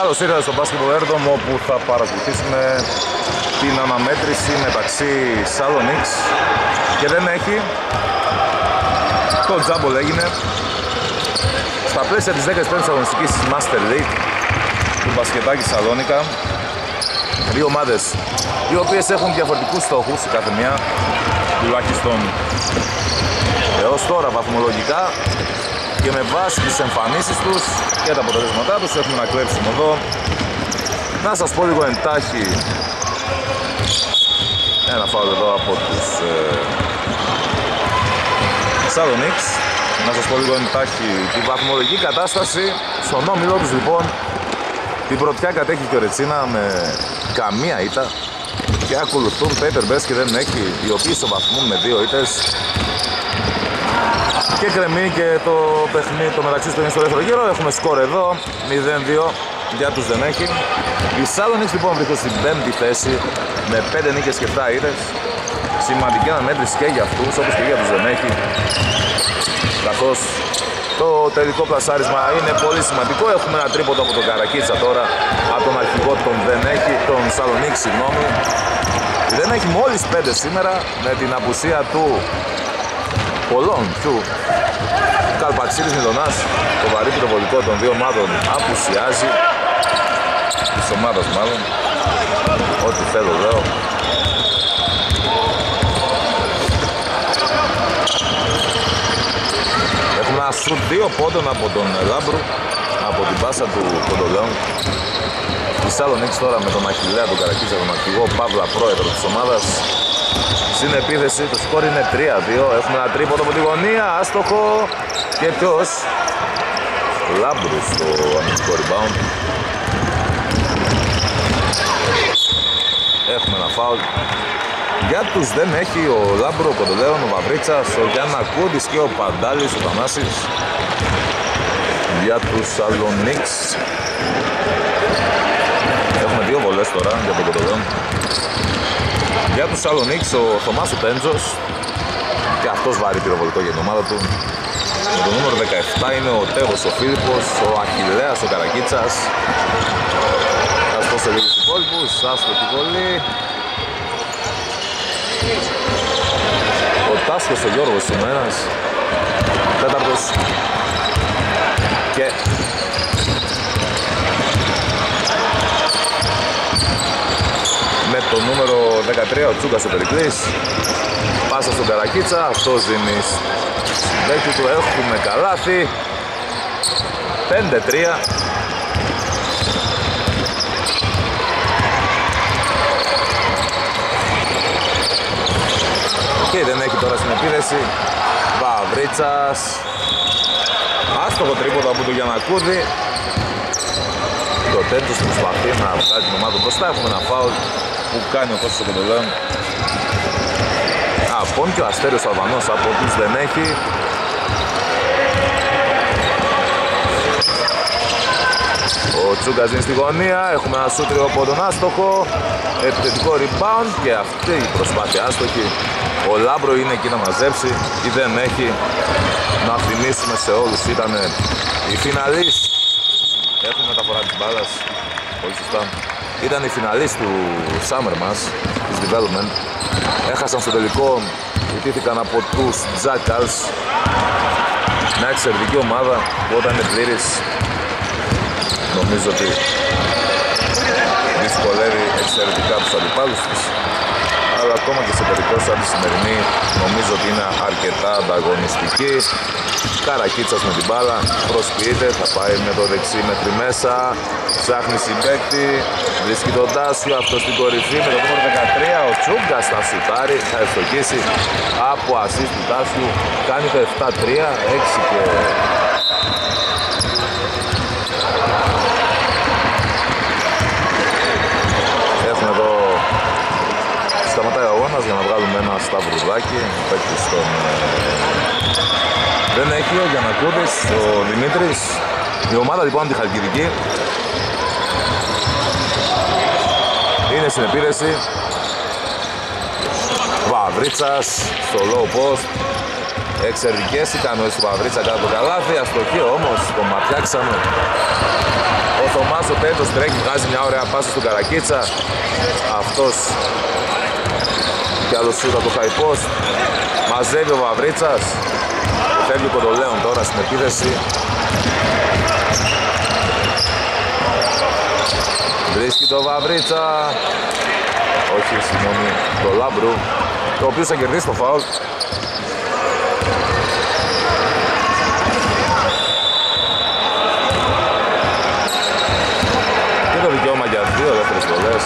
Καλώς ήρθατε στο Basketball Airtom όπου θα παρακολουθήσουμε την αναμέτρηση μεταξύ Salonix και δεν έχει. Το τζάμπολ έγινε. Στα πλαίσια της 15ης αγωνιστικής Master League του μπασκετάκι Σαλόνικα δύο ομάδες οι οποίες έχουν διαφορετικούς στόχους η κάθε μια τουλάχιστον έως τώρα βαθμολογικά και με βάση τις εμφανίσεις τους και τα αποτελέσματά τους έχουμε να κλέψουμε εδώ. Να σας πω λίγο εντάχει ένα φάουλ εδώ από τους ε, Salonix να σας πω λίγο εντάχει τη βαθμολογική κατάσταση. Στον όμιλο τους λοιπόν την πρωτιά κατέχει και ο Ρετσίνα με καμία ήττα. Και ακολουθούν Πέτερ Μπες και δεν έχει οι οποίοι ισοβαθμούν με δύο ήττες και κρεμεί και το παιχνίδι το μεταξύ του στο δεύτερο γύρο έχουμε σκορ εδώ 0-2 για τους δεν έχει η Σάλονix λοιπόν βρίσκεται στην πέμπτη θέση με 5 νίκες και 7 ήττες σημαντική αναμέτρηση και για αυτούς όπως και για τους δεν έχει καθώς το τελικό πλασάρισμα είναι πολύ σημαντικό. Έχουμε ένα τρίποντο από τον Καρακίτσα τώρα, από τον αρχηγό τον δεν έχει, τον Σαλονίκη, συγγνώμη. Δεν έχει μόλις 5 σήμερα με την απουσία του πολλών του Καλπαξίδης Μητονάς, το βαρύ πυροβολικό των δύο ομάδων απουσιάζει, της ομάδας μάλλον, ό,τι θέλω εδώ. Έχουμε ένα σουτ δύο πόντων από τον Λάμπρου από την πάσα του Κοντολέων η Σαλονίκη τώρα με τον Αχιλέα του Καρακίτσα τον αρχηγό Παύλα πρόεδρος της ομάδας στην επίθεση το σκορ είναι 3-2 έχουμε ένα τρίποντο από τη γωνία άστοχο και ποιος; Λάμπρου στο αμυντικό rebound έχουμε ένα φάουλ για τους Δεν Έχει ο Λάμπρου, ο Κοντολέων, ο Βαβρίτσας, ο Γιαννακούντης και ο Παντάλης, ο Θανάσης. Για τους Salo Nics. Έχουμε δύο βολές τώρα για τον Κοντολέων. Για τους Σαλονίξ ο Θωμάς ο Τέντζος και αυτός βάρει πυροβολικό για την ομάδα του. Με το νούμερο 17 είναι ο Τέβος ο Φίλιππος, ο Αχιλέας ο Καρακίτσας. Θα πω σε λίγους υπόλοιπους, άστοχη βολή. Ο Τάσκος ο Γιώργος Σουμέρας τέταρτος και το νούμερο 13 ο Τσούκας ο Περικλής. Πάσα στον Καρακίτσα αυτός δίνει δέκτη του. Έχουμε καλάθι. 5-3 και δεν έχει τώρα στην επίδεση Βαβρίτσας. Άστοχο τρίποδο από τον Γιανακούδη. Το τέτοιος προσπαθεί να βγάλει την ομάδα μπροστά. Έχουμε ένα φάουλ που κάνει ο Κώστας Κοντολέων. Απόν και ο Αστέριος Αλβανός από τους δεν έχει. Ο Τσούγκας είναι στη γωνία, έχουμε ένα σούτριο από τον άστοχο. Επιθετικό rebound και αυτή η προσπάθεια άστοχη. Ο Λάμπρου είναι εκεί να μαζέψει οι Δεν Έχει. Να θυμίσουμε σε όλους ήταν οι finalists. Έχουμε μεταφορά της μπάλας, πολύ σωστά Ήταν οι finalists του Summer μας, της Development. Έχασαν στο τελικό, ηττήθηκαν από τους Jackals. Μια εξαιρετική ομάδα που όταν είναι πλήρης νομίζω ότι δυσκολεύει εξαιρετικά τους αντιπάλους της αλλά ακόμα και σε περίπτωση σαν τη σημερινή νομίζω ότι είναι αρκετά ανταγωνιστική. Καρακίτσας με την μπάλα προσποιείται, θα πάει με το δεξί μέτρη μέσα. Ψάχνει συμπέκτη βρίσκει τον Τάσιο αυτό στην κορυφή. Με το νούμερο 13 ο Τσούγκας θα σουτάρει θα ευστοχίσει. Από ασίστ του Τάσιου κάνει το 7-3 6 και για να βγάλουμε ένα σταυρουδάκι παίκτη στον... Δεν έχει ο Γιανακούδης, ο Δημήτρης. Η ομάδα λοιπόν αντιχαλκιδική είναι στην επίδεση Βαβρίτσας στο low post. Εξαιρετικές ικανότητες του Παυρίτσα κάτω το καλάθι, αστοχή όμως, το ματιάξαμε. Ο Θωμάς ο Πέντος τρέχει, βγάζει μια ωραία πάσα στον Καρακίτσα. Αυτός κι άλλο σούτα το high post. Μαζεύει ο Βαβρίτσας. Φεύγει ο Κοντολέον τώρα στην επίθεση. Βρίσκει το Βαβρίτσα. Όχι, συγγνώμη, το Λάμπρου. Το οποίος θα κερδίσει το φάουλ. Και το δικαίωμα για δύο δεύτερες βολές.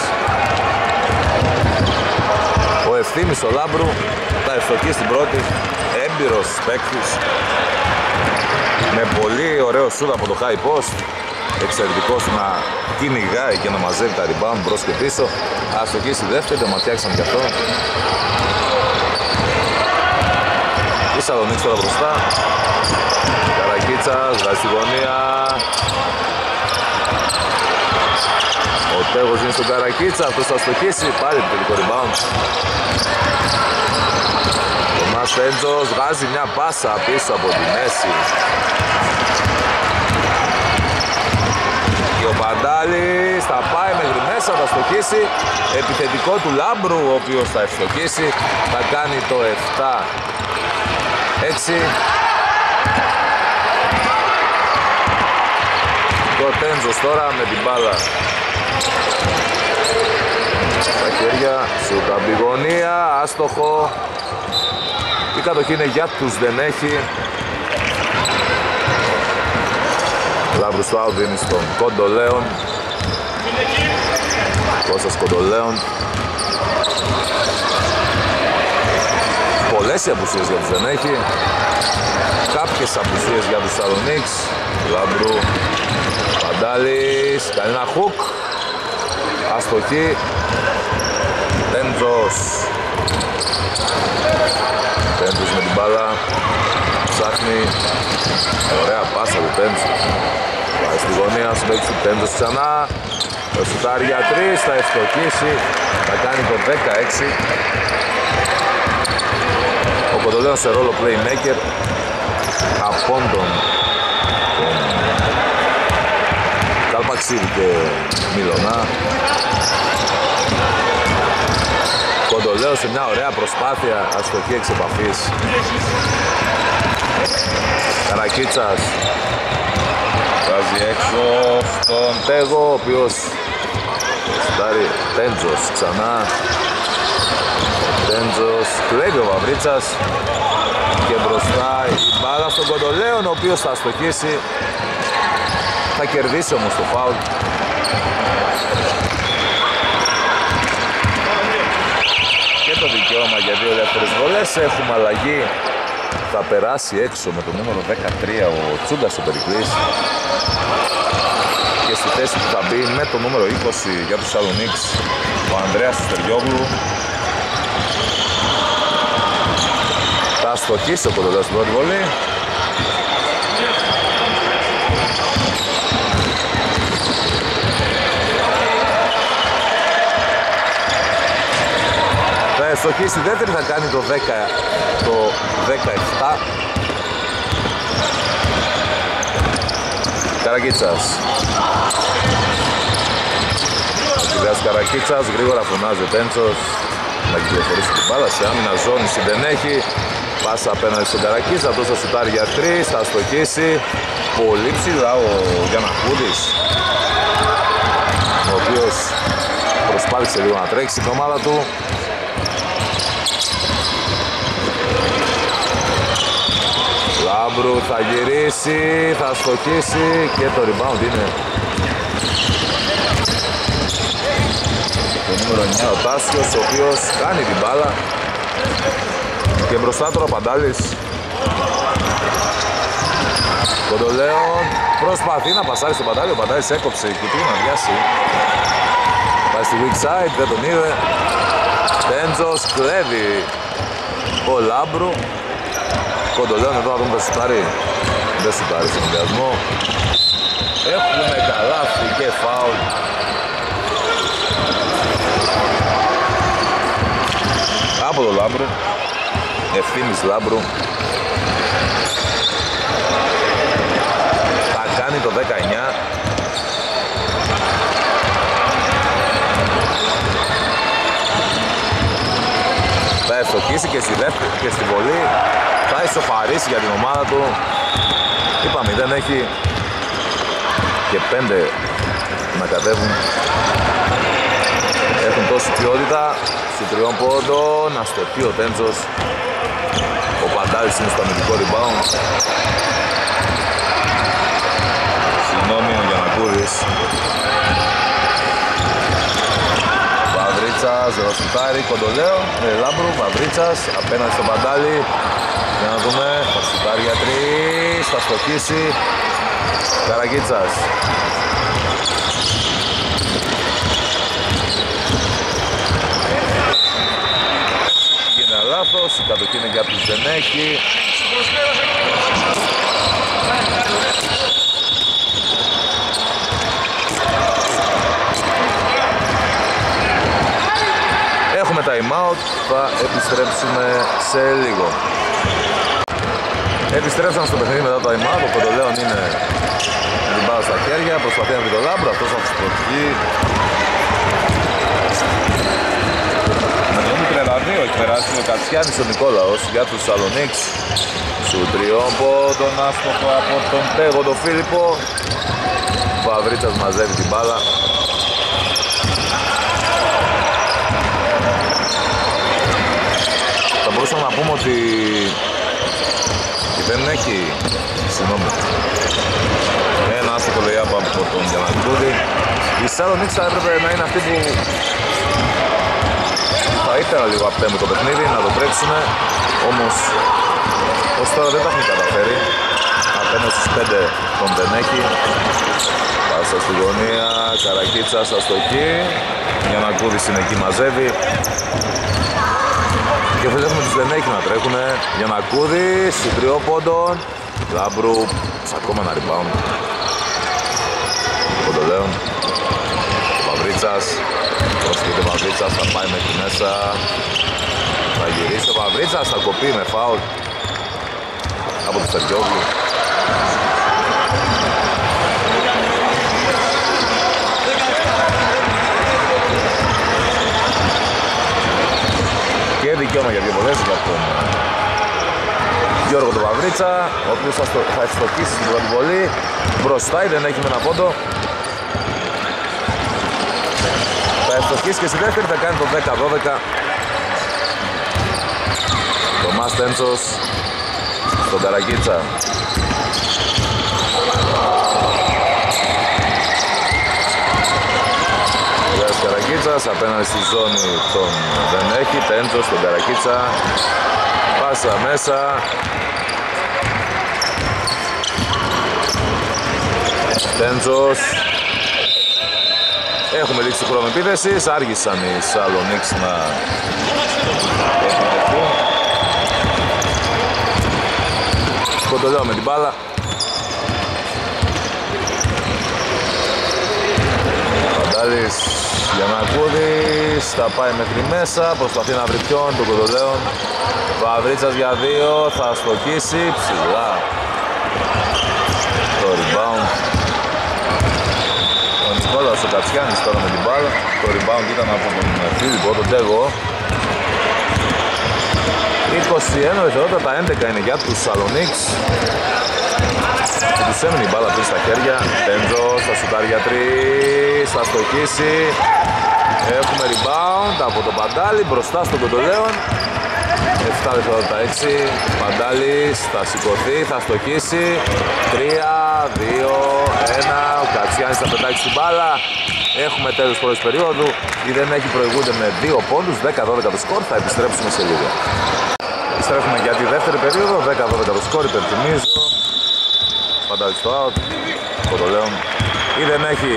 Ο Ευθύμης ο Λάμπρου τα ευστοχεί στην πρώτη. Έμπειρος παίκτης. Με πολύ ωραίο σούδα από το high post. Εξαιρετικός να κυνηγάει και να μαζεύει τα rebound μπρος και πίσω. Αστοχή στη δεύτερη, το ματιάξαν και αυτό. Η Σαλονίκη τώρα μπροστά. Καρακίτσας, βγάζει στη γωνία ο Τέγος είναι στον Καρακίτσα, αυτός θα αστοχίσει πάλι το τελικό rebound. Ο Μας Τέντζος βγάζει μια πάσα πίσω από τη μέση. Ο Παντάλης θα πάει μέχρι μέσα, θα στοχίσει. Επιθετικό του Λάμπρου ο οποίος θα ευστοχίσει θα κάνει το 7 6 το Τέντζος τώρα με την μπάλα. Στα χέρια σου καμπηγονία άστοχο. Η κατοχή είναι για τους δεν έχει. Λάμπρους του δίνει στον Κοντολέον Κώστας Κοντολέον Πολλές οι απουσίες για τους δεν έχει. Κάποιες απουσίες για τους Σαλονίξ. Λάμπρου Παντάλης Κάνει ένα χουκ Αστοχή. Τέντζος Τέντζος με την μπάλα. Ψάχνει. Ωραία πάσα του Τέντζος Πάει στη γωνία, σου παίξει του Τέντζος ξανά. Το σουτάρει για τρεις, θα ευστοχίσει Θα κάνει το 16 Ο Κοντολέος σε ρόλο playmaker. Απόντων Καλπαξίδη και Μιλωνά. Κοντολέος σε μια ωραία προσπάθεια αστοχή εξ επαφής Καρακίτσας. Βάζει έξω στον Τέγο ο οποίος Στάρει Τέντζος ξανά. Τέντζος κλέβει ο Βαβρίτσας και μπροστά η μπάλα στον Κοντολέον ο οποίος θα αστοχίσει θα κερδίσει όμως το φάουλ. Και το δικαίωμα για δύο ελεύθερες βολές. Έχουμε αλλαγή. Θα περάσει έξω με το νούμερο 13 ο Τσούντας ο Περικλής. Και στη θέση που θα μπει με το νούμερο 20 για τους Σαλονίξ ο Ανδρέας Στεριόγλου. Θα στοχίσει ο Κοντολέος στην πρώτη βολή στοχή στη δεύτερη θα κάνει το 10 το 17 Καρακίτσας. Κυριακάς Καρακίτσας γρήγορα φωνάζει ο Τέντσος να κυκλοφορήσει την μπάλα σε άμυνα ζώνη δεν έχει πάσα απέναντι στον Καρακίτσα αυτός θα σουτάρει για 3 θα στοχίσει. Πολύ ψηλά ο Γιανακούδης ο οποίος προσπάθησε λίγο να τρέξει την ομάδα του Λάμπρου θα γυρίσει, θα στοχίσει και το rebound είναι. Το νούμερο 9 ο Τάσιος ο οποίος κάνει την μπάλα. Και μπροστά τώρα ο Παντάλης. Κοντολέον προσπαθεί να πασάρει στο Παντάλη, ο Παντάλης έκοψε και πήγε να βιάσει πάει στη weak side, δεν τον είδε. Τέντζος κλέβει. Ο Λάμπρου Κοντολιών εδώ να δούμε Μπεσιτάρι. Μπεσιτάρι στον βιασμό. Έχουμε καλάθι και φάουλ. Από το Λάμπρου. Ευθύνης Λάμπρου. Θα κάνει το 19. Θα ευτοχίσει και στη, δεύτερη, και στη βολή θα ισοφαρίσει για την ομάδα του. Είπαμε δεν έχει και πέντε να κατέβουν. Έχουν τόση ποιότητα. Στη τριών πόντων. Να στοχεί ο Τέντζος. Ο Παντάλης είναι στο αμυντικό rebound. Συγγνώμη ο Γιανακούρης. Βαβρίτσας, Ροσουτάρη, Κοντολέο, ε, Λάμπρου, Βαβρίτσας, απέναντι στον Παντάλη. Για να δούμε, θα σουτάρει για τρεις, θα στοχίσει. Καραγκίτσας. Γίνεται λάθος, η κατοχή είναι για τους δεν έχει. Έχουμε time out, θα επιστρέψουμε σε λίγο. Επιστρέψαμε στο παιχνίδι μετά το time out, ο Κοντολέον είναι με την μπάλα στα χέρια, προσπαθεί να βρει το λάμπρο, αυτός θα ξυπνήσει. Με τον 32 έχει περάσει ο Κατσιάνης ο Νικόλαος για τους Σαλονίξ. Σου τριών τον άστοχο από τον Τέγο τον Φίλιππο. Βαβρίτσας μαζεύει την μπάλα. Θα μπορούσαμε να πούμε ότι δεν έχει συγγνώμη. Ένα άστοχο λέει από τον Γιανακούδη η Σαλονίκη θα έπρεπε να είναι αυτή που θα ήθελα λίγο απ' το παιχνίδι να το τρέξουμε. Όμως ως τώρα δεν τα έχουν καταφέρει. Απέναντι στους 5 τον δεν έχει πάσα στη γωνία Καρακίτσα στο εκεί Γιανακούδης είναι εκεί μαζεύει και έχουμε τους δεν έχει να τρέχουν για να κούδει τριόποντον Λάμπρου ακόμα ένα rebound. Κοντολέον Παυρίτσας Προσκείται Παυρίτσας θα πάει μέχρι μέσα. Θα γυρίσει ο Παυρίτσας θα κοπεί με φάουλ από τον Σεργιόγλου δικαίωμα για δύο βολές για τον Γιώργο τον Παυρίτσα ο οποίος θα, θα ευστοχίσει στην πρώτη βολή. Μπροστά δεν έχει με ένα πόντο. Θα ευστοχίσει και στη δεύτερη θα κάνει το 10-12 το Μας Τέντσος στον Καραγκίτσα Καρακίτσας απέναντι στη ζώνη τον δεν έχει Τέντζο στον Καρακίτσα. Πάσα μέσα. Τέντζος Έχουμε λήξει χρόνο επίθεσης, άργησαν οι Σαλονίξ να Κοντολέω με την μπάλα. Παντάλης Γιανακούδης θα πάει μέχρι μέσα, προσπαθεί να βρει ποιον, τον Κοντολέον. Βαβρίτσας για δύο, θα στοχίσει ψηλά. Το rebound. Ο Νικόλαος ο Κατσιάνης τώρα με την μπάλα. Το rebound ήταν από τον Φίλιππο, τον Τέγο. 21 δευτερόλεπτα, τα 11 είναι για τους Σαλονίξ. Και τους έμεινε η μπάλα πίσω στα χέρια. Τέντζος, θα σουτάρει για τρεις, θα στοχίσει. Έχουμε rebound από τον Παντάλη μπροστά στον Κοντολέον. 7 δευτερόλεπτα 6. Παντάλης θα σηκωθεί, θα στοχίσει. 3, 2, 1. Ο Κατσιάνης θα πετάξει την μπάλα. Έχουμε τέλος πρώτης περίοδου. Η δεν έχει προηγούνται με 2 πόντους. 10-12 το σκορ. Θα επιστρέψουμε σε λίγο. Επιστρέφουμε για τη δεύτερη περίοδο. 10-12 το σκορ. Υπενθυμίζω. Παντάλης στο out. Κοντολέον. Ή δεν έχει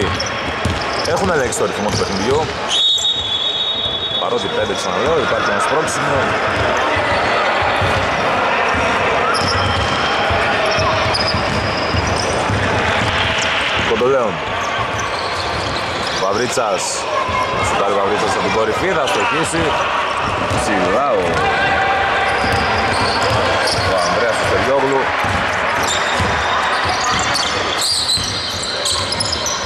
έχουν ελέγξει το ρυθμό του παιχνιδιού. Παρότι πέντε ξαναλέω, υπάρχει ένας σπρώξιμο. Κοντολέον. Παυρίτσας. Σου πάρει Παυρίτσας από την κορυφή, θα στοχίσει. Ψηλά ο... Ο Ανδρέας Στεριόγλου.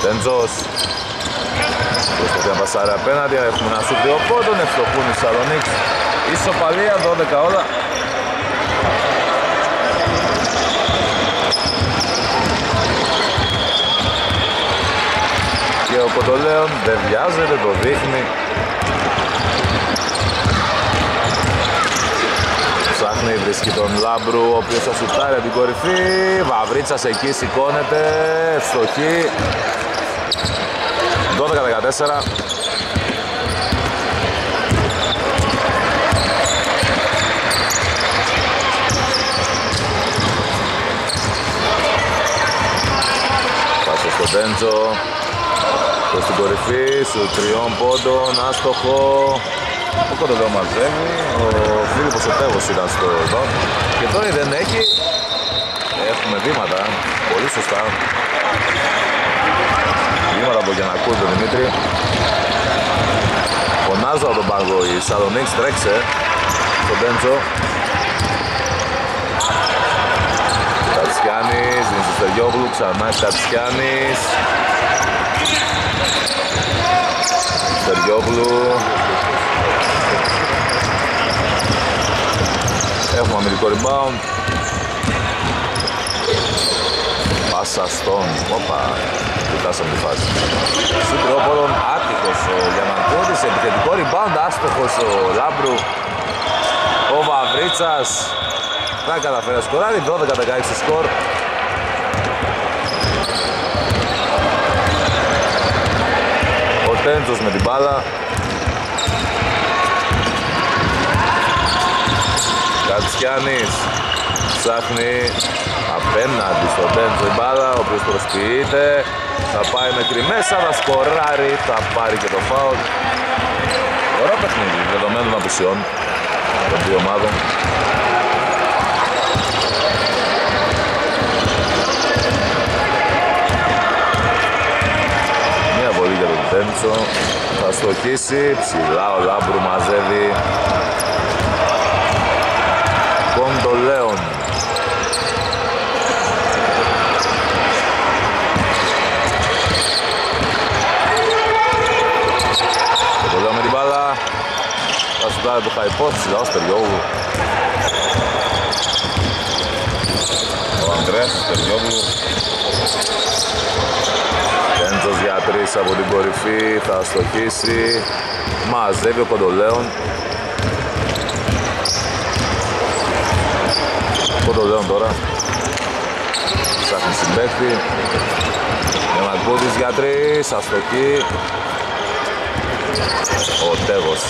Τέντζος Προσπαθεί να πασάρει απέναντι, έχουμε ένα σουτ δύο πόντων, ευστοχούν οι Σαλονίξ Ισοπαλία 12 όλα. Και ο Κοντολέων δεν βιάζεται, το δείχνει. Ψάχνει, βρίσκει τον Λάμπρου, ο οποίος θα σουτάρει από την κορυφή. Βαβρίτσας εκεί σηκώνεται, φτωχή. 12-14. Μπέντζο προς την κορυφή σου τριών πόντων, άστοχο. Ο Κοντοδέο μαζεύει, ο Φίλιππος ο Τέβος ήταν στο εδώ και τώρα δεν έχει έχουμε βήματα, πολύ σωστά βήματα από Γιανακού τον Δημήτρη φωνάζω από τον πάγκο η Σαλονίκς τρέξε στον Μπέντζο Κατσιάνης, δίνει στο Στεργιόγλου, ξανά Κατσιάνης. Στεργιόγλου Έχουμε αμυντικό rebound Πάσα στον, όπα, κοιτάσαμε τη φάση. Σουτριόπολον, άτυχος ο Γιανακούδης, επιθετικό rebound, άστοχος ο Λάμπρου. Ο Βαβρίτσας θα καταφέρει να σκοράρει. 12-16 σκορ. Ο Τέντζος με την μπάλα. Κατσιάνης ψάχνει απέναντι στο Τέντζο η μπάλα ο οποίος προσποιείται. Θα πάει μέχρι μέσα, θα σκοράρει θα πάρει και το φάουλ. Ωραίο παιχνίδι δεδομένων απουσιών των δύο ομάδων. Τέντσο θα στοχίσει, ψηλά ο Λάμπρου μαζεύει Κοντολέον Κοντολέον με την μπάλα θα σου κάνει το χαϊπό, ψηλά ο Στεριόγλου Ο Ανδρέας Στεριόγλου Τέντζος για τρεις από την κορυφή, θα στοχίσει, μαζεύει ο Κοντολέον. Κοντολέον τώρα, ψάχνει συμπέχτη. Γιανακούδης για τρεις, αστοχή. Ο Τέβος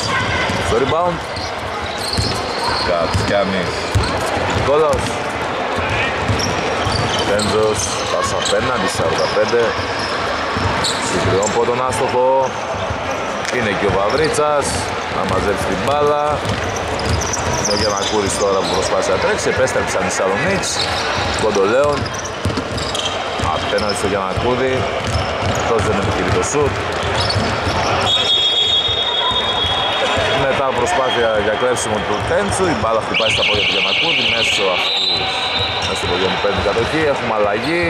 στο rebound. Κατσιάνης, Νικόλαος. Τέντζος, πάσα απέναντι, 45. Συντριών πόντων άστοχο. Είναι και ο Βαβρίτσας Να μαζέψει την μπάλα. Είναι ο Γιανακούρης τώρα που προσπάθησε να τρέξει Επέστρεψαν οι Σαλονίξ. Κοντολέων. Απέναντι στο Γιανακούδη Αυτός δεν επιχειρεί το σουτ. Μετά προσπάθεια για κλέψιμο του Τέντσου. Η μπάλα χτυπάει στα πόδια του Γιανακούδη Μέσω αυτού Μέσα στο πόδια του παίρνει κατοχή. Έχουμε αλλαγή.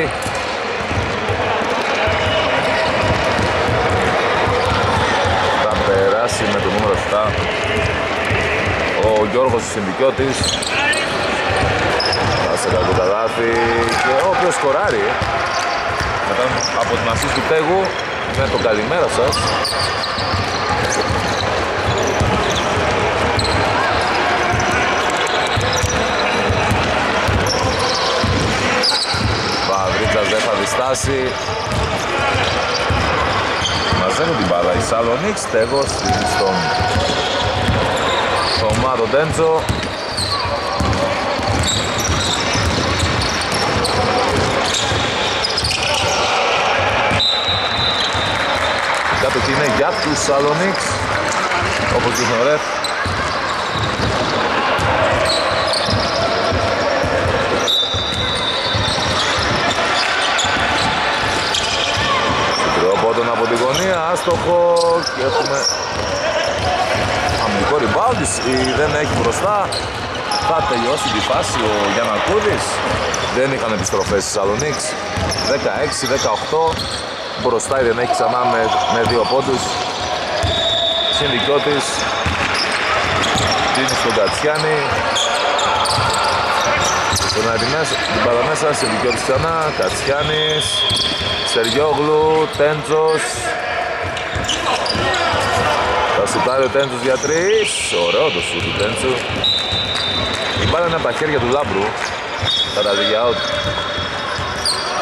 Περάσει με το νούμερο 7 ο Γιώργος Συνδικιώτης σε κακό καλάθι και ο οποίος σκοράρει μετά από την ασίστ του Τέγου με το καλημέρα σας Παυρίτσας δεν θα διστάσει. Μαζεύουν την μπάλα. Η Σαλονίκ στέγος στον στο Μάτο Ντέντζο Κάτω εκεί είναι για τους Σαλονίξ όπως δείχνει ο Ρεφ Πόντον από τη γωνία, άστοχο και έχουμε αμυντικό rebound, δεν έχει μπροστά. Θα τελειώσει τη φάση ο Γιανακούδης. Δεν είχαν επιστροφές στη Σαλονίξ. 16-18 μπροστά δεν έχει ξανά με, με δύο πόντους. Συνδικιώτης Δίνει στον Κατσιάνη. Τον την μπάλα μέσα, σε δικαιώτης ξανά, Κατσιάνης, Σεριόγλου, Τέντζος. Θα σουτάρει ο Τέντζος για τρεις, ωραίο το σουτ του Τέντζου. Η μπάλα είναι από τα χέρια του Λάμπρου, κατά τη για out.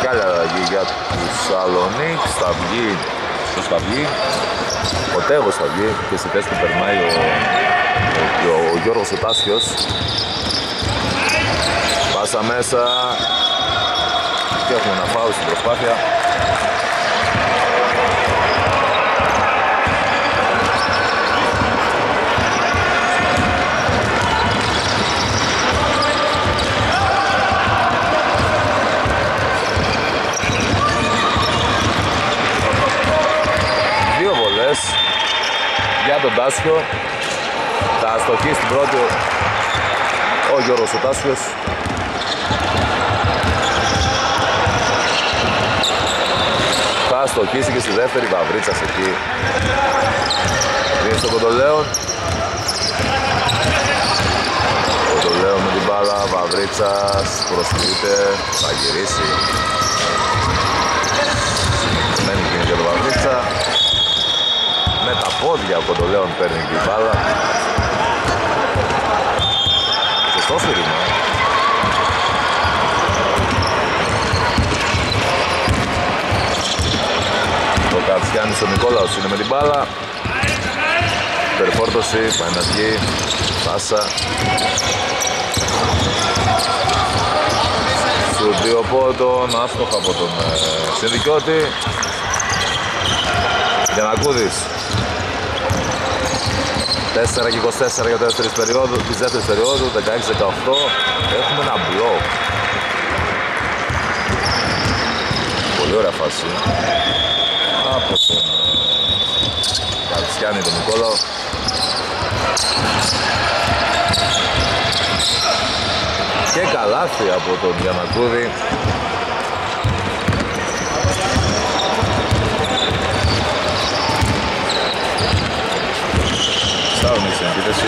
Κι άλλη αλλαγή για τους Σαλονίκς, θα βγει, ποιος θα βγει, ο Τέγος θα βγει και στη θέση του περνάει ο, ο, ο, ο Γιώργος Οτάσιος. Πάσα μέσα και έχουμε ένα φάουλ στην προσπάθεια. Δύο βολές για τον Τάσιο. Θα αστοχεί στην πρώτη ο Γιώργος ο Τάσιος. Θα στοχίσει και στη δεύτερη Βαβρίτσας εκεί. Είναι στο Κοντολέον. Κοντολέον με την μπάλα, Βαβρίτσας προσποιείται, θα γυρίσει. Μένει εκείνη και το Βαβρίτσα. Με τα πόδια ο Κοντολέον παίρνει την μπάλα. Σωστό σφυρίμα. Ο Κατσιάνης ο Νικόλαος είναι με την μπάλα. Περφόρτωση, πάει να βγει. Πάσα. Σου δύο πόντων, άστοχα από τον ε, συνδικιώτη. Γιανακούδης. 4 και 24 για το δεύτερης περίοδου, της δεύτερης περίοδου, 16-18. Έχουμε ένα μπλοκ. Πολύ ωραία φάση. Από τον Καρτσιάνη τον Νικόλο. Και καλάθι από τον Γιανακούδη. Στην επίθεση.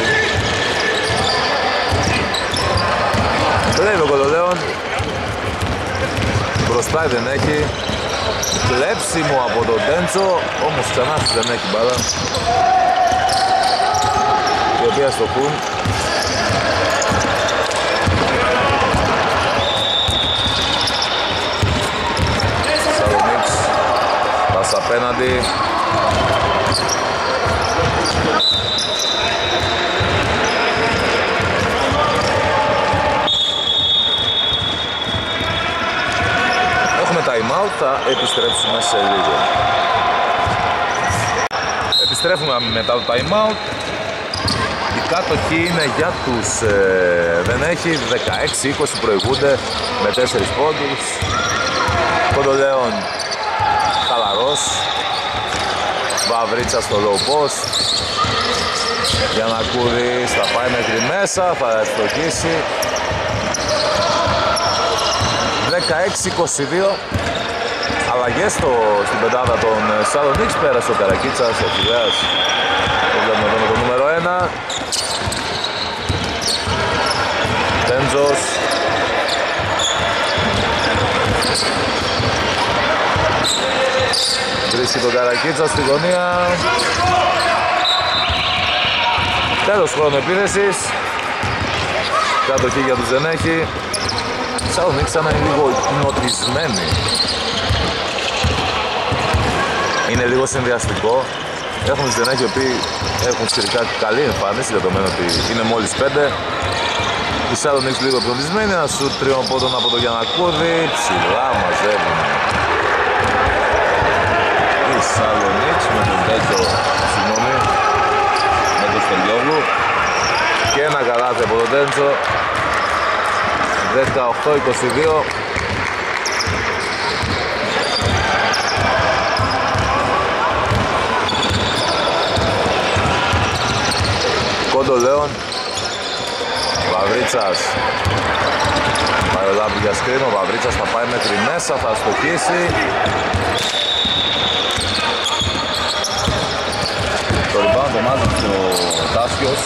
Κλέβει ο Κολολέων. Μπροστά δεν έχει. Κλέψιμο από τον Τέντσο, όμως ξανά δεν έχει μπάλα. Η οποία στοχούν. Σαλονίξ. Πας απέναντι. Έχουμε time out, θα επιστρέψουμε σε λίγο. Επιστρέφουμε μετά το time out. Η κάτοχη είναι για τους, ε, δεν έχει, 16-20 προηγούνται με 4 πόντους. Κοντολέον χαλαρός. Βαβρίτσα στο low post. Γιανακούδης θα πάει μέχρι μέσα, θα ευστοχίσει. 16-22 αλλαγές στο, στην πεντάδα των Σαλονίξ πέρασε ο Καρακίτσας, ο Φιλέας το βλέπουμε εδώ με το νούμερο 1 Τέντζος. Βρίσκει τον Καρακίτσα στη γωνία. Τέλος χρόνου επίθεσης. Κατοχή για τους δεν έχει Σαλονίκη σαν να είναι λίγο νοτισμένη. Είναι λίγο συνδυαστικό. Έχουμε τις Δενέκοι οι οποίοι έχουν σχετικά καλή εμφάνιση, δεδομένου ότι είναι μόλις 5. Η Σαλονίκη λίγο προνισμένη, ένα σου τριών πόντων από τον Γιανακούδη, ψηλά μαζεύουν. Η Σαλονίκη με τον τέτοιο, συγγνώμη, με τον Στελιόγλου και ένα καλάθι από τον Τέντσο 18-22 Πόντο Λέων. Βαβρίτσας Πάει ο Λάμπη για σκρίνο. Ο θα πάει μέχρι μέσα, θα στοχίσει. Το rebound το μάζεψε ο Τάσιος.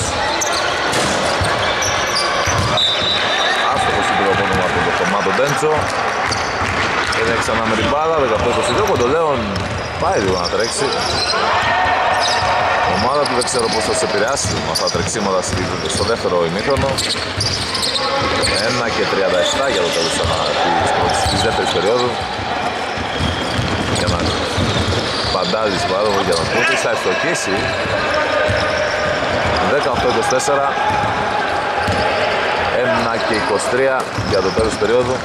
Άστοχος συμπληροπόνημα από το κομμάτι τον Τέντσο. Είναι ξανά με την μπάλα, 18-22, πάει λίγο να τρέξει. Η ομάδα του δεν ξέρω πώς θα σε επηρεάσει με αυτά τα τρεξίματα στο δεύτερο ημίχρονο. 1 και 37 για το τέλος της δεύτερης περίοδου. Για να παντάζεις πάνω για να τούτης θα ευστοχίσει. 18-24. 1 και 23 για το τέλος περίοδου.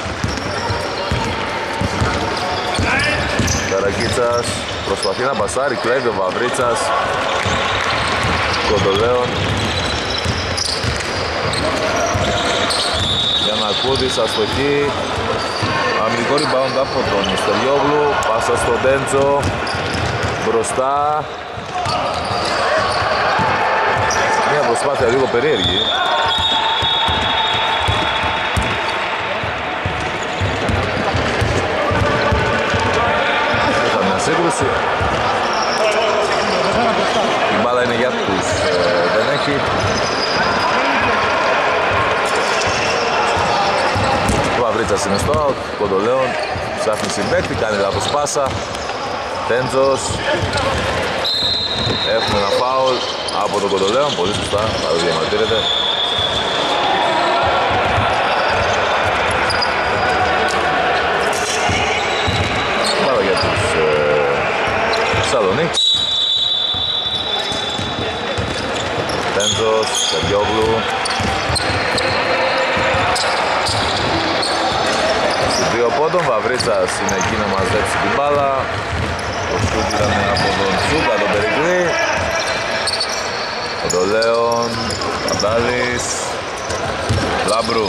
Καρακίτσας προσπαθεί να πασάρει, κλέβει ο Βαβρίτσας Κοντολέων Για να Γιανακούδης αστοχή Αμυντικό rebound από τον Ιστεριόγλου Πάσα στον Τέντσο Μπροστά. Μια προσπάθεια λίγο περίεργη Ο Αβρίτσας είναι στο out. Κοντολέον ψάχνει συμπέκτη, κάνει λάθος πάσα. Τέντζος. Έχουμε ένα φάουλ από τον Κοντολέον, πολύ σωστά, θα το διαμαρτύρεται. Θεσσαλονίκης Τέντζος, Τεριόγλου δύο πόντων, Βαβρίτσας είναι εκεί να μαζέψει την μπάλα. Το σούτ ήταν από τον Τσούκα, τον Περικλή. Ο Ντολέον, Καντάλης Λάμπρου,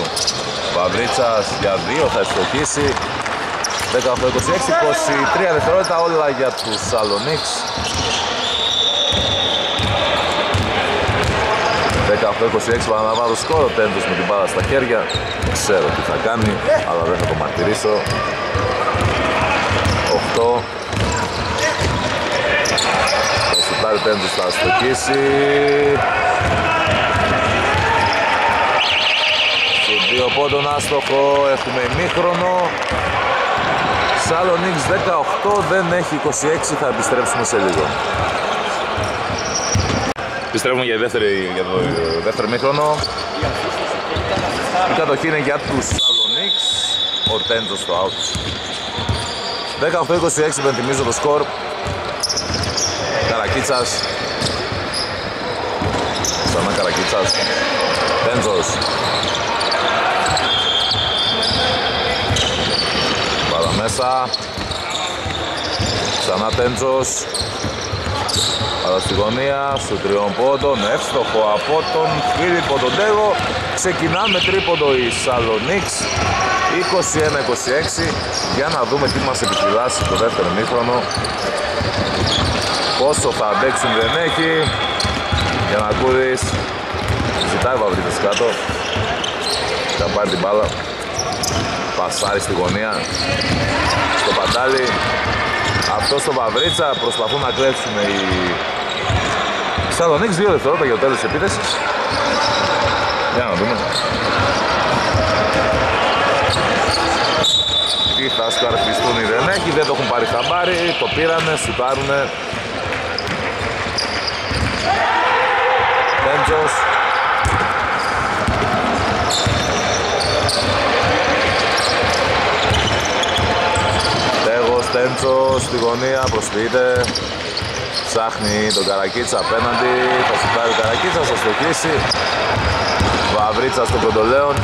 Βαβρίτσας για δύο θα ευστοχίσει. 18-26, 23 δευτερόλεπτα όλα για τους Σαλονίξ 18-26 παραλαμβάνω το σκόρο, τέντος με την μπάλα στα χέρια ξέρω τι θα κάνει, αλλά δεν θα το μαρτυρήσω 8 Το σουτάρι τέντος θα στοχίσει Στους δύο πόντων άστοχο, έχουμε ημίχρονο Σάλονιξ 18, δεν έχει 26, θα επιστρέψουμε σε λίγο. Επιστρέφουμε για, δεύτερη, για το δεύτερο μήχρονο. Η κατοχή είναι για τους Σάλονιξ, ο Τέντζο στο out. 18-26 υπενθυμίζω το σκορ. Καρακίτσας. Ξανά Καρακίτσας. Τέντζος. μέσα Ξανά Τέντζος Αλλά στη γωνία σου τριών πόντων Εύστοχο από τον Φίλιππο τον Τέγο. Ξεκινάμε τρίποντο η Σαλονίξ 21-26 Για να δούμε τι μας επιφυλάσσει το δεύτερο μήχρονο. Πόσο θα αντέξουν δεν έχει. Για να ακούεις Ζητάει βαβρίτες κάτω. Θα πάρει την μπάλα. Πασάρι στη γωνία. Στο παντάλι. Αυτό στο Βαβρίτσα. Προσπαθούν να κλέψουν οι Σαλονίκς δύο δευτερόλεπτα για το τέλος της επίθεσης. Για να δούμε. Τι θα σκαρφιστούν ή δεν έχει Δεν το έχουν πάρει χαμπάρι Το πήρανε, σουτάρουνε. Τέντζος Στέντσο στη γωνία προσποιείται ψάχνει τον Καρακίτσα απέναντι θα σου πάρει ο Καρακίτσα, θα στοχίσει Βαβρίτσα στον Κοντολέον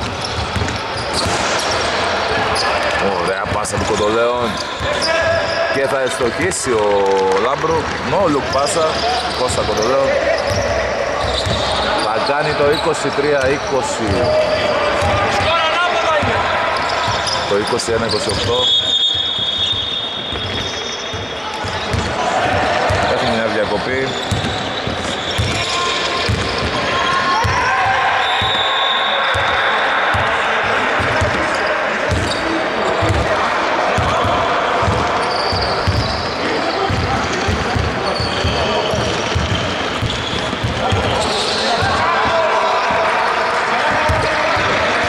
Ωραία πάσα του Κοντολέον και θα εστοχίσει ο Λάμπρου No look πάσα Κώστα Κοντολέον θα κάνει το 23-20 το 21-28 διακοπή.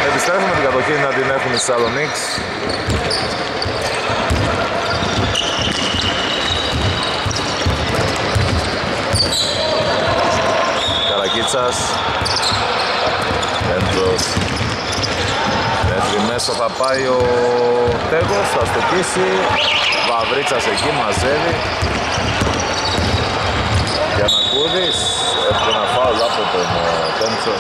Επιστρέφουμε την κατοχή να την έχουν οι Θεσσαλονίκης. Καρακίτσας. Έντρος. Μέχρι μέσα θα πάει ο Τέγος, θα στοκίσει. Βαβρίτσας εκεί μαζεύει. Γιανακούδης. Έχει ένα φάουλ από τον Τέντσο.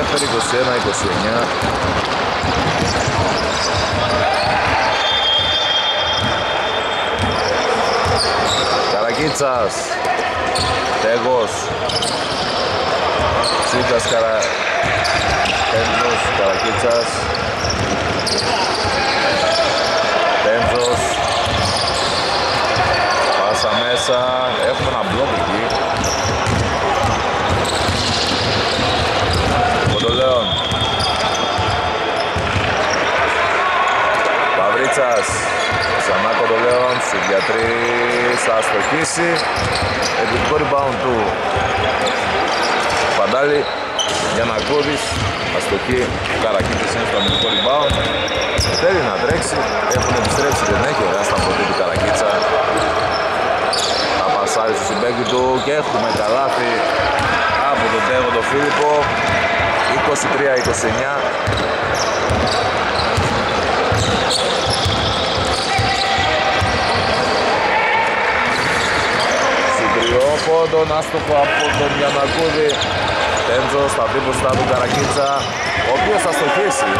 Δεύτερη 21-29 Καρακίτσας Τέγος Τσίκας Καρα... Τέντζος Καρακίτσας Τέντζος Πάσα μέσα. Έχουμε ένα μπλοκ εκεί Κοντολέων Παυρίτσας Ξανά Κοντολέων για θα αστοχίσει Επιπικό rebound του Παντάλη Γιανακούδης Αστοχή Καρακίτης είναι στο αμυντικό rebound. Θέλει να τρέξει Έχουν επιστρέψει δεν έχει ωραία στα ποτή του Καρακίτσα. Θα πασάρει στο συμπέκτη του και έχουμε καλάθι από τον Τέγο τον Φίλιππο 23-29 πόντων, άστοχο από τον Γιανακούδη. Τέντζος θα βρει μπροστά του Καρακίτσα ο οποίος θα στοχίσει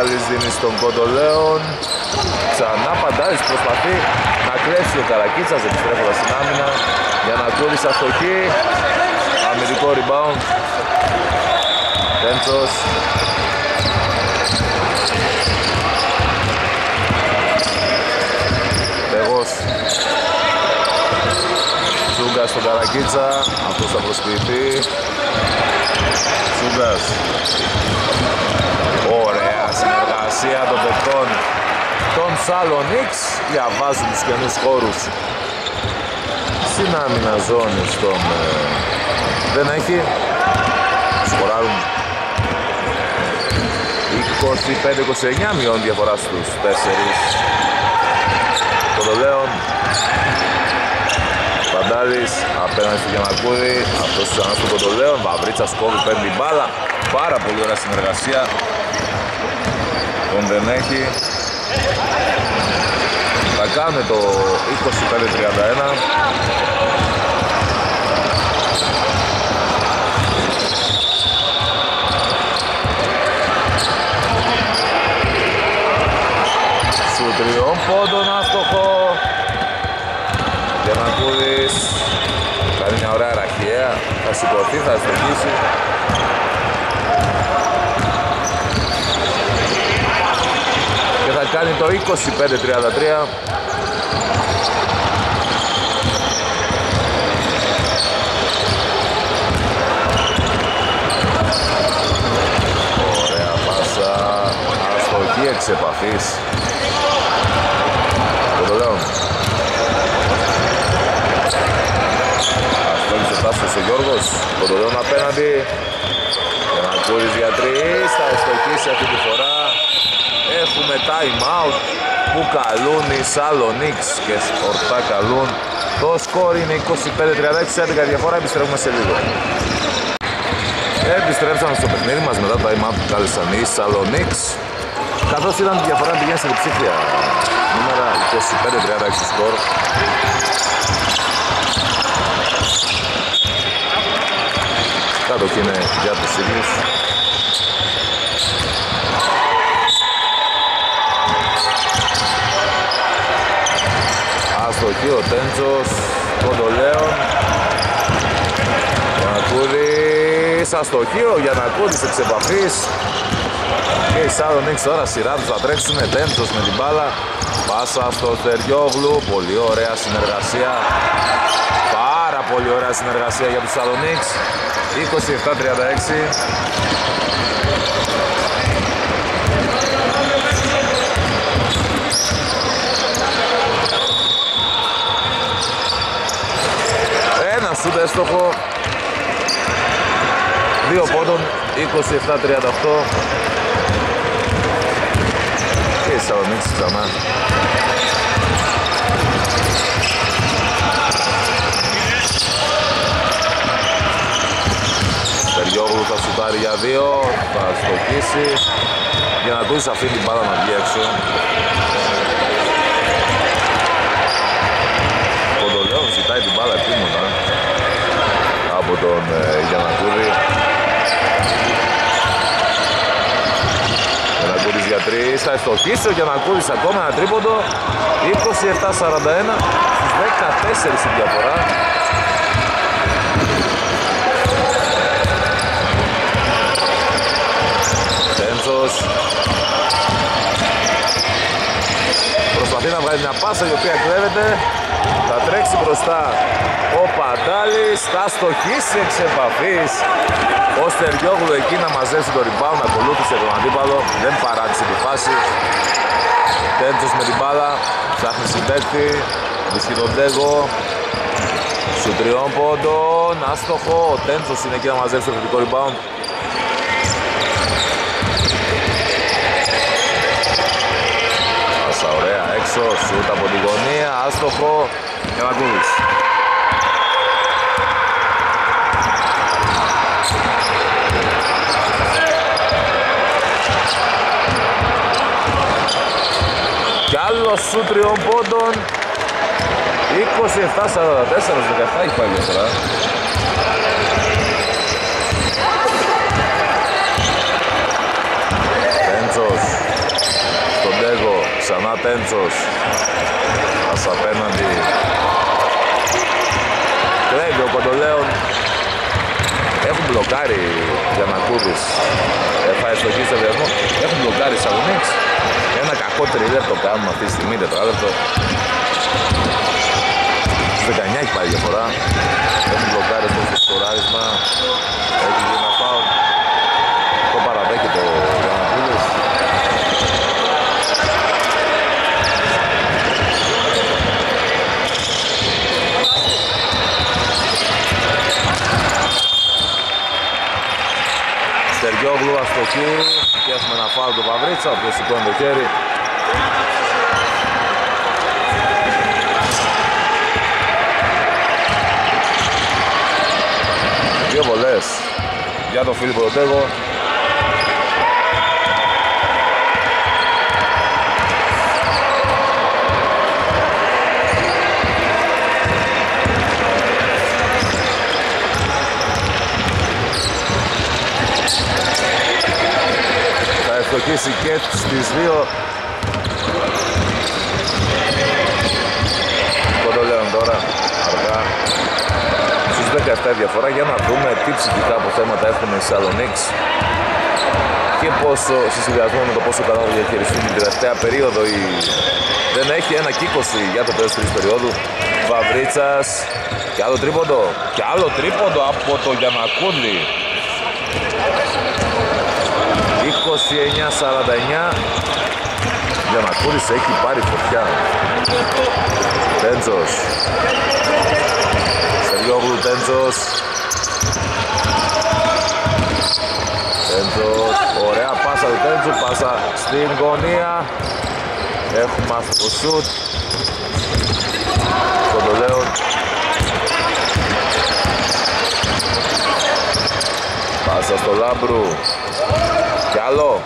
Παντάλης δίνει στον Κοντολέον. Ξανά Παντάλης προσπαθεί να κλέψει ο Καρακίτσας επιστρέφοντας στην άμυνα για να κούδει αστοχή αμυντικό rebound. Τέντσος Τεγός Τσούγκας στον Καρακίτσα αυτός θα προσποιηθεί. Τσούγκας. Ωραία συνεργασία των παιχτών των Σαλονίξ διαβάζουν τους καινούς χώρους. Στην άμυνα ζώνη στον ε, δεν έχει. Σκοράρουν. 25-29 μειώνει διαφορά στους 4 Κοντολέων. Παντάλης απέναντι στο Γιανακούδη αυτός ξανά στον Κοντολέων. Βαβρίτσας κόβει παίρνει μπάλα. Πάρα πολύ ωραία συνεργασία τον δεν έχει. Θα κάνουν το 25-31 Σου τριών πόντων άστοχο Γιανακούδης κάνει μια ωραία ραχιαία. Θα σηκωθεί, θα στοχίσει κάνει το 25-33 Ωραία πάσα. Αστοχή εξ επαφής. Το λέω. Αστόχησε Τάσος ο Γιώργος. Το λέω απέναντι. Για να ακούεις για τρεις. Θα αστοχήσει αυτή τη φορά έχουμε time out. Που καλούν οι Σαλονίξ και ορθά καλούν. Το σκορ είναι 25-36 11 διαφορά επιστρέφουμε σε λίγο. Επιστρέψαμε στο παιχνίδι μας μετά το time out που κάλεσαν οι Σαλονίξ. Καθώς ήταν τη διαφορά πηγαίνει σε διψήφια νούμερα 25-36 σκορ. Κάτω και είναι για τους ίδιους αστοχή ο Τέντζος Κοντολέων. Γιανακούδης αστοχή ο Γιανακούδης εξ επαφής Και η Σαλονίκη τώρα σειρά τους θα τρέξουν Τέντος με την μπάλα. Πάσα στο Τεριόγλου Πολύ ωραία συνεργασία. Πάρα πολύ ωραία συνεργασία για τους Σαλονίξ 27-36 Ένα σούτ έστοχο Δύο πόντων 27-38 και η Θεσσαλονίκη ξανά. Τεριόγλου θα σουτάρει για δύο, θα στοχίσει για να ακούσει αυτή την μπάλα να βγει έξω. Κοντολέον ζητάει την μπάλα επίμονα από τον ε, Γιανακούδη. Γιανακούρης για τρεις, θα ευστοχίσει ο Γιανακούρης ακόμα ένα τρίποντο. 27-41 στις 14 η διαφορά. Τέντσος. Προσπαθεί να βγάλει μια πάσα η οποία κλέβεται θα τρέξει μπροστά ο Παντάλης θα στοχίσει εξ επαφής ο Στεριόγλου εκεί να μαζέψει το rebound, να ακολούθησε τον αντίπαλο, δεν παράτησε τη φάση. Τέντσος με την μπάλα, ψάχνει συμπέκτη, βρίσκει τον Τέγο. Σου τριών πόντων, άστοχο, ο Τέντσος είναι εκεί να μαζέψει το θετικό rebound. Πάσα ωραία, έξω, σούτ από την γωνία, άστοχο, για να κούβεις. άλλο σου τριών πόντων 27-44 17 έχει πάει διαφορά Τέντσος στον Τέγο ξανά Τέντσος ας απέναντι κλέβει ο Κοντολέων έχουν μπλοκάρει για να κούδεις θα εστοχίσει στο διασμό έχουν μπλοκάρει Σαλονίξ ένα κακό τρίλερ το κάνουμε αυτή τη στιγμή, τετράλεπτο. 19 έχει πάει διαφορά. Έχει μπλοκάρει το σκοράρισμα. Έχει γίνει ένα φάουλ. Το παραδέχεται ο Γιανναπούλης. Στεριόγλου αστοχή και έχουμε ένα φάουλ του Παβρίτσα, ο οποίος σηκώνει το χέρι. Δύο βολές για τον Φίλιππο Ροτέγο. Στοχίσει και στις δύο. Λέω τώρα αργά. Στους 17 διαφορά. Για να δούμε τι ψυχικά αποθέματα έχουν οι Σαλονίξ και πόσο σε συνδυασμό με το πόσο καλά θα διαχειριστούν την τελευταία περίοδο η... δεν έχει ένα κήκωση για το τέλος της περίοδου. Βαβρίτσας και άλλο τρίποντο. Και άλλο τρίποντο από το Γιανακούλη 29-49 Γιανακούρης έχει πάρει φωτιά Τέντζος Σεριόγλου Τέντζος Τέντζος Ωραία πάσα του Τέντζου Πάσα στην γωνία Έχουμε αυτό το σουτ Κοντολέον Πάσα στο Λάμπρου κι άλλο.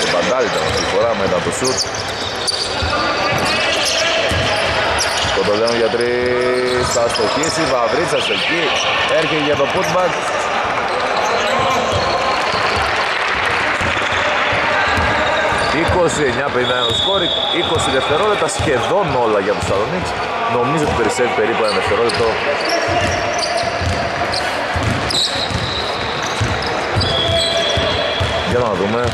Το παντάλι ήταν αυτή τη φορά μετά το σουτ. Κοντολέον για τρεις, θα στοχίσει, Βαβρίτσας εκεί, έρχεται για το putback. το σκόρ, 20 δευτερόλεπτα σχεδόν όλα για τους Σαλονίξ. Νομίζω ότι περισσεύει περίπου ένα δευτερόλεπτο Για να δούμε.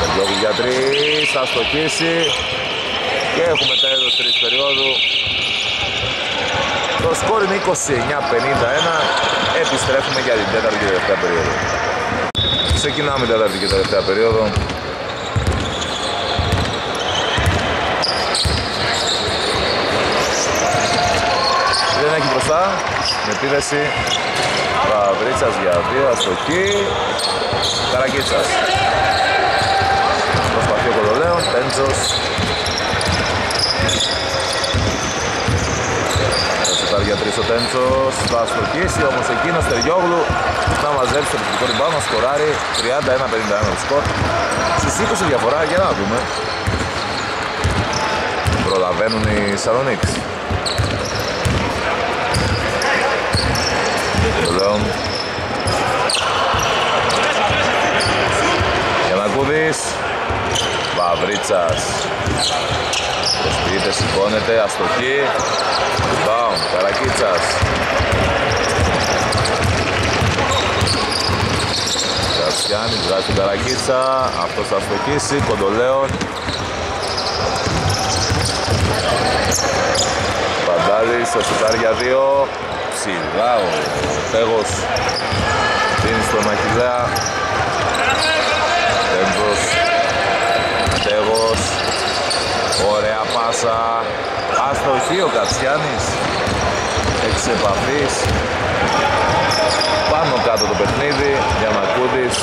Περδιόγλου για τρεις, θα στοχίσει και έχουμε τέλος τρεις περίοδου. Το σκόρ είναι 29-51, επιστρέφουμε για την τέταρτη και τελευταία περίοδο. Ξεκινάμε την τέταρτη και τελευταία περίοδο. Δεν έχει μπροστά, με επίδεση Παβρίτσας για δύο, αστοχή. Καρακίτσας Προσπαθεί ο Κολολέων, Τέντζος Θα για τρεις ο Τέντζος, θα αστοχίσει όμως εκείνος Τεριόγλου να μαζέψει το επιθυμικό ριμπάου, να σκοράρει 31-51 το σκορ. Στους 20 διαφορά, για να δούμε. Προλαβαίνουν οι Σαλονίκς Λέων Γιανακούδης. Βαβρίτσας. Προσποιείται, σηκώνεται, αστοχή. Μπάουν, Καρακίτσας. Κασιάνης βγάζει την Καρακίτσα. Αυτός θα αστοχίσει, Κοντολέων. Παντάλης, θα σουτάρει για δύο ψηλά ο Τέγος δίνει στον Αχιλέα Τέμπος Τέγος ωραία πάσα. Αστοχή ο Κατσιάνης. Εξ επαφής. Πάνω κάτω το παιχνίδι για να Κοντολέων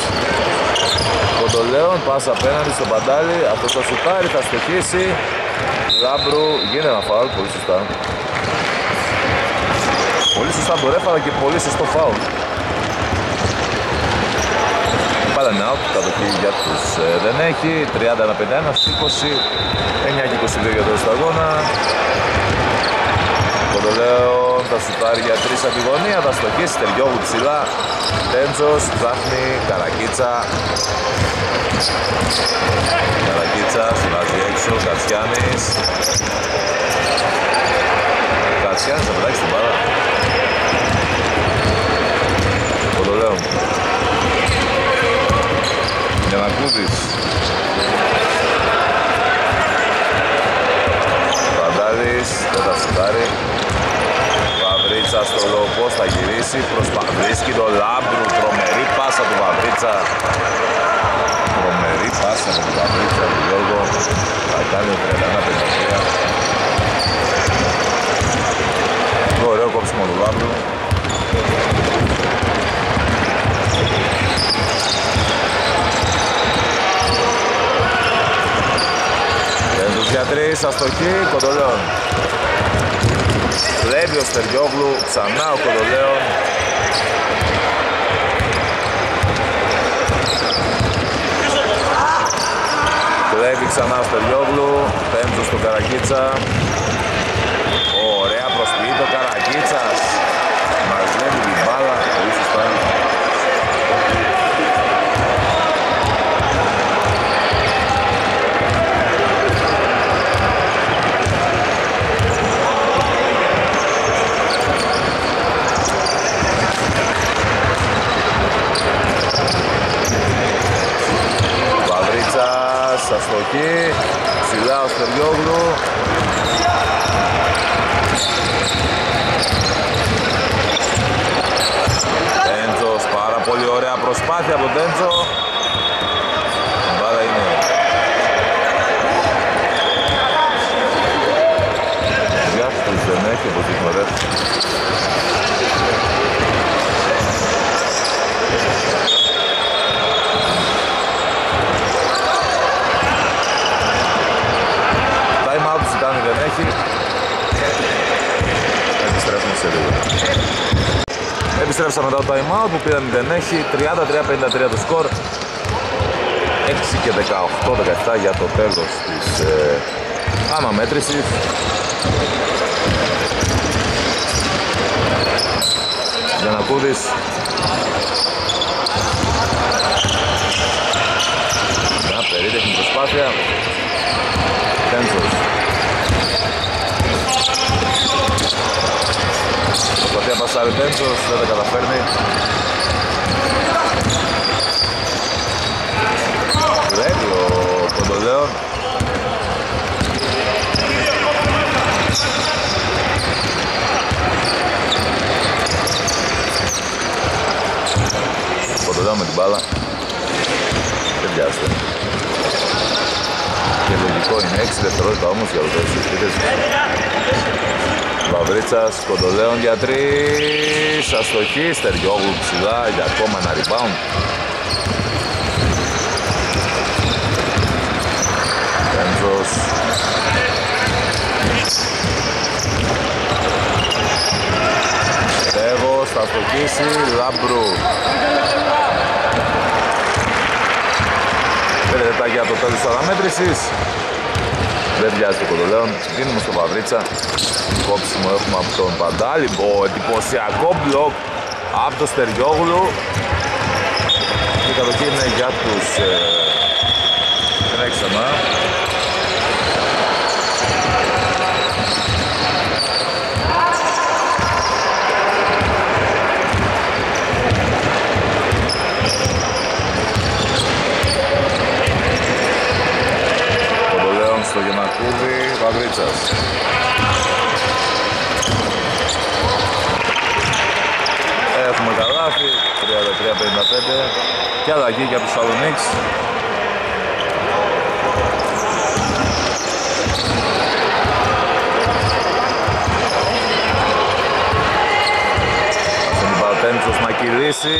Κοντολέον πάσα απέναντι στο Παντάλι. Αυτό θα σουτάρει, θα στοχίσει. Λάμπρου γίνεται ένα φάουλ πολύ σωστά. Πολύ σωστά το ρέφαρα και πολύ σωστό φάουλ. Πάλι ένα out, κατοχή για τους ε, δεν έχει, 31-51, 20, 9 και 22 για το σταγόνα. λέω, θα σουτάρει για τρεις από τη γωνία, θα στοχίσει, τελειόγου ψηλά. Τέντζος, ψάχνει, Καρακίτσα. Καρακίτσα, βάζει έξω, Κατσιάνης. Κατσιάνης θα πετάξει την μπάλα. λέω. Γιανακούδης. Βαντάλης, δεν θα σουτάρει. Βαβρίτσα στο λόγο, θα γυρίσει, προσπαθρίσκει το Λάμπρου, τρομερή πάσα του Βαβρίτσα. Τρομερή πάσα του Βαβρίτσα του Γιώργο, θα κάνει ο 31-53. Το ωραίο κόψιμο του Λάμπρου. Για τρεις, αστοχή, Κοντολέων. Βλέπει ο Στεριόγλου, ξανά ο Κοντολέων. Βλέπει ξανά ο Στεριόγλου, πέμπτος στο Καρακίτσα. Ωραία προσποιεί το Καρακίτσας. Μαζεύει την μπάλα, πολύ σωστά. Αστοχή ψηλά ο Στεριόγλου Τέντζος πάρα πολύ ωραία προσπάθεια από Τέντζο. Μπάλα είναι Διάφορους δεν έχει όπως δείχνω έχει. Επιστρέφουμε σε λίγο. Επιστρέψαμε μετά το time out που πήραμε δεν έχει. 33-53 το σκορ. 6 και 18-17 για το τέλος της ε, αναμέτρησης. Γιανακούδης Μια περίτεχνη προσπάθεια Τένσος Προσπάθεια πασάρει Τέντσος, δεν τα καταφέρνει. Βλέπει ο Κοντολέων. Κοντολέων με την μπάλα. Δεν βιάζεται. Και λογικό είναι 6 δευτερόλεπτα όμως για το επίθεση. Βαβρίτσας, Κοντολέων για τρεις, αστοχή, Στεριόγλου ψηλά για ακόμα ένα rebound. Πέντζος. Στέβος, θα αστοχήσει, Λάμπρου. Πέντε λεπτά για το τέλος της αναμέτρησης. Δεν βιάζει το κοντολέον. Δίνουμε στο Παβρίτσα. Κόψιμο έχουμε από τον Παντάλιμπο. Εντυπωσιακό μπλοκ από το Στεριόγλου. Και η κατοχή είναι για τους ε, τρέξαμα. στο Γενακούδη Βαβρίτσας. Έχουμε καλάθι, 33-55 και αλλαγή για τους Σαλονίξ. Αφήνει Πατέντσος να κυλήσει.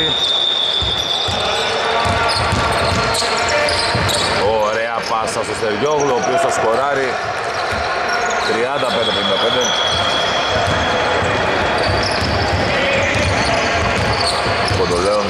πάσα στο Στεριόγλου, ο οποίος θα σκοράρει 35-55. Κοντολέων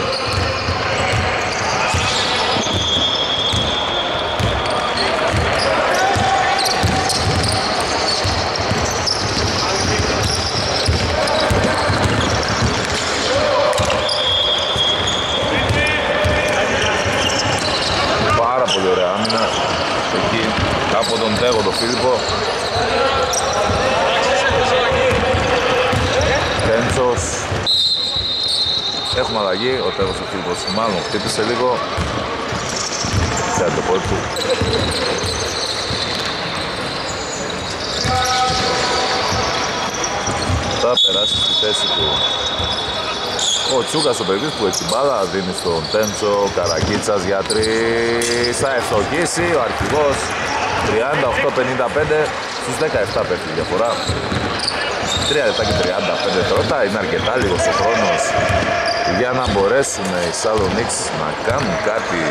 από τον Τέγο τον Φίλιππο. Τέντσος Έχουμε αλλαγή, ο Τέγος ο Φίλιππος μάλλον χτύπησε λίγο. Ξέρετε το πόδι του Θα περάσει στη θέση του ο Τσούκας ο παιδί που έχει μπάλα δίνει στον Τέντσο Καρακίτσας για τρεις θα ευθογήσει ο αρχηγός 38-55 στους 17 πέφτει η διαφορά. 3 λεπτά και 35 δευτερόλεπτα είναι αρκετά λίγος ο χρόνος για να μπορέσουν οι Salonix να κάνουν κάτι.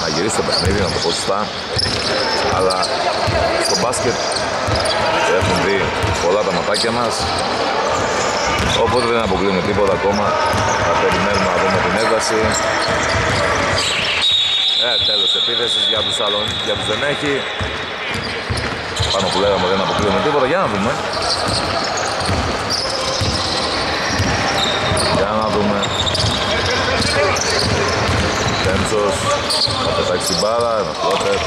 Να γυρίσει το παιχνίδι, να το πω σωστά. Αλλά στο μπάσκετ έχουν δει πολλά τα ματάκια μας. Οπότε δεν αποκλείουμε τίποτα ακόμα. Θα περιμένουμε να δούμε την ένταση ε, τέλος επίθεσης για τους άλλων, για τους δεν έχει. Πάνω που λέγαμε δεν αποκλείουμε τίποτα, για να δούμε. Για να δούμε. Τέντσος, θα πετάξει την μπάλα, ένα φλότερ.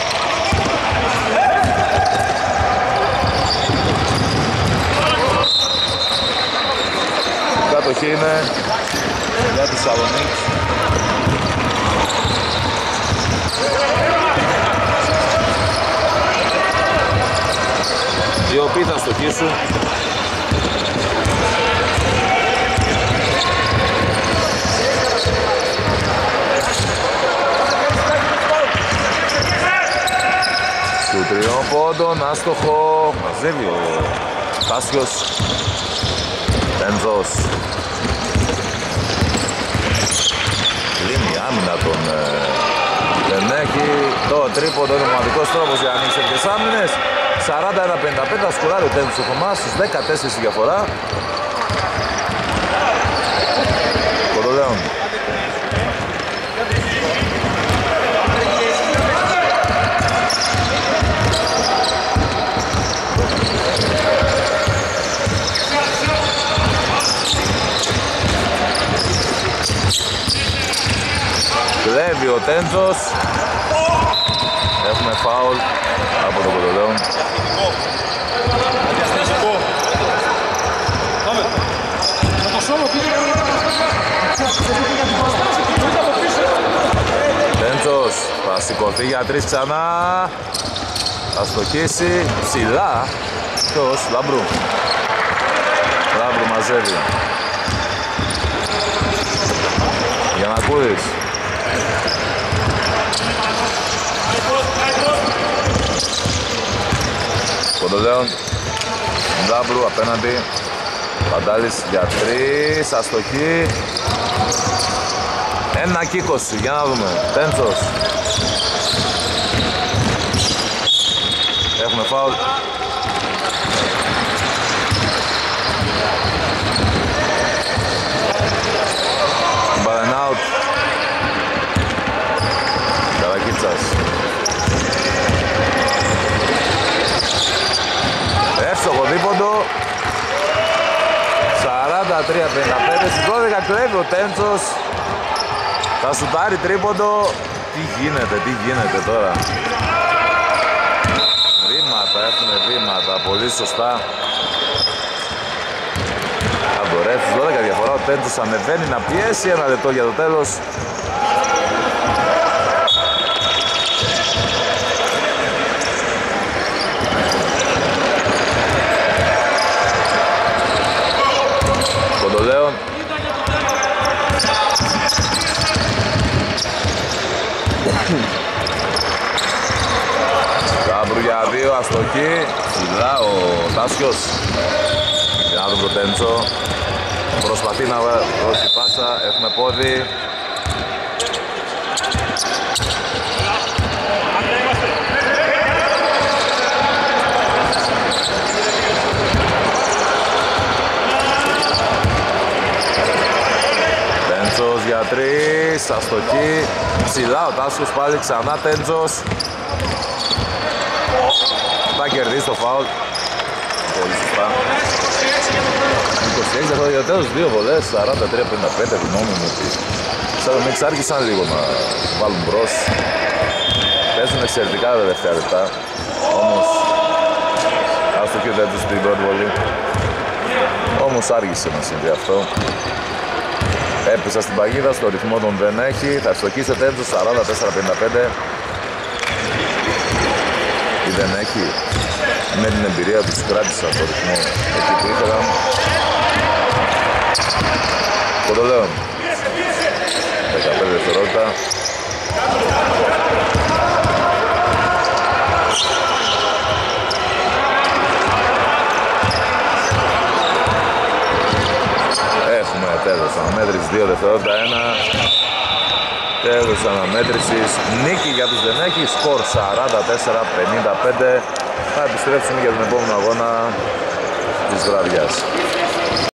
Κατοχή είναι για τους Σαλονίκς. Οι οποίοι θα στοχίσουν Σου τριών πόντων, άστοχο, μαζεύει ο Τάσιος Τένζος Λύνει άμυνα τον ε, δεν έχει το τρίποντο, είναι ο μοναδικός τρόπος για να ανοίξει τις άμυνες 41-55 σκουράρει ο Τένους ο Θωμάς στους 14 η διαφορά. Κοντολέον Κλέβει ο Τέντσος Έχουμε φάουλ από τον Κοντολέων Τέντσος θα σηκωθεί για τρεις ξανά. Θα αστοχήσει ψηλά. Ποιος, Λάμπρου. Λάμπρου μαζεύει. Για να ακούεις. Κοντολέον Λαμπρού απέναντι. Παντάλης για τρεις Αστοχή. Ένα και για να δούμε. Τέντσος. Έχουμε φάουλ. Μπαρεν out. Καρακίτσας. Εύστοχο δίποντο. 43-55. Στις 12 κλέβει ο Τέντσος. Θα σου πάρει τρίποντο. Τι γίνεται, τι γίνεται τώρα. πολύ σωστά. Αντορέφης 12 διαφορά, ο Τέντους ανεβαίνει να πιέσει ένα λεπτό για το τέλος. 2, αστοχή. Ψηλά ο Τάσιος. Για να δούμε Τέντσο. Προσπαθεί να δώσει πάσα, έχουμε πόδι. Τέντσος για τρεις, αστοχή. Ψηλά ο Τάσιος πάλι ξανά Τέντσος. Θα κερδίσει το φάουλ Πολύ σωστά 26 αυτό για τέλος, δύο βολές, 43-55 γνώμη μου ότι σαν Μίξ άρχισαν λίγο να βάλουν μπρος Παίζουν εξαιρετικά τα δεύτερα λεπτά Όμως αστοχή ο Τέντσος στην πρώτη βολή Όμως άργησε να συμβεί αυτό Έπεσα στην παγίδα, στο ρυθμό των δεν έχει. Θα ευστοχίσει τέτοιο 44-55. Ή δεν έχει. Με την εμπειρία τους κράτησα το ρυθμό εκεί που ήθελα. Κοντολέον. 15 δευτερόλεπτα. Έχουμε τέλος αναμέτρησης 2 δευτερόλεπτα 1 τέλος αναμέτρησης νίκη για τους δεν έχει σκορ 44-55 θα επιστρέψουμε για τον επόμενο αγώνα της βραδιάς